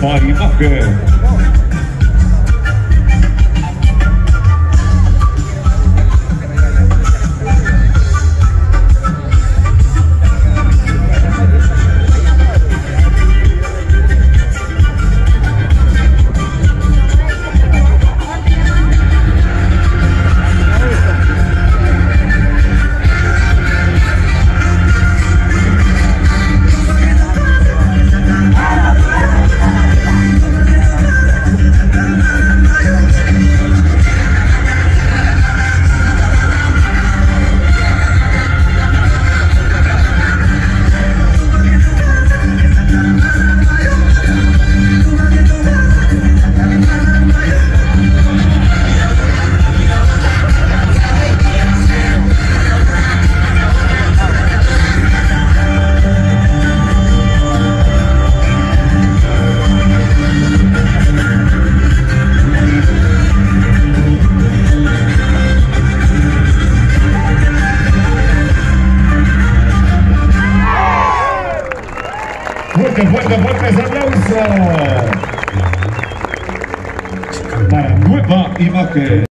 Maimacan. Fuerte, fuerte, fuertes aplausos para nueva imagen.